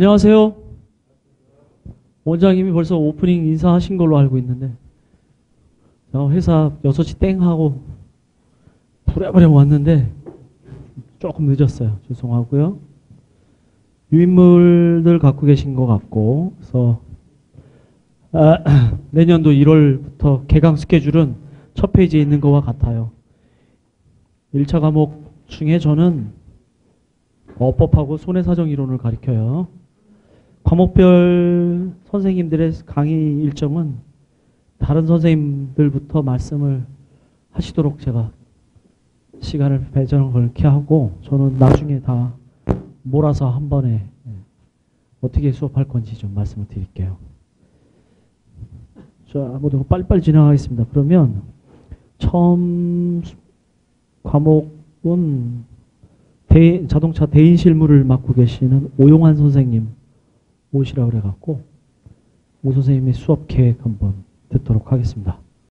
안녕하세요. 원장님이 벌써 오프닝 인사하신 걸로 알고 있는데 저 회사 6시 땡 하고 부랴부랴 왔는데 조금 늦었어요. 죄송하고요. 유인물들 갖고 계신 것 같고 그래서 아, 내년도 1월부터 개강 스케줄은 첫 페이지에 있는 것과 같아요. 1차 과목 중에 저는 어법하고 손해사정 이론을 가르쳐요. 과목별 선생님들의 강의 일정은 다른 선생님들부터 말씀을 하시도록 제가 시간을 배정을 걸게 하고 저는 나중에 다 몰아서 한 번에 예, 어떻게 수업할 건지 좀 말씀을 드릴게요. 자, 모두 빨리빨리 진행하겠습니다. 그러면 처음 수- 과목은 대- 자동차 대인 실무를 맡고 계시는 오용환 선생님 오시라 그래갖고 오 선생님의 수업 계획 한번 듣도록 하겠습니다.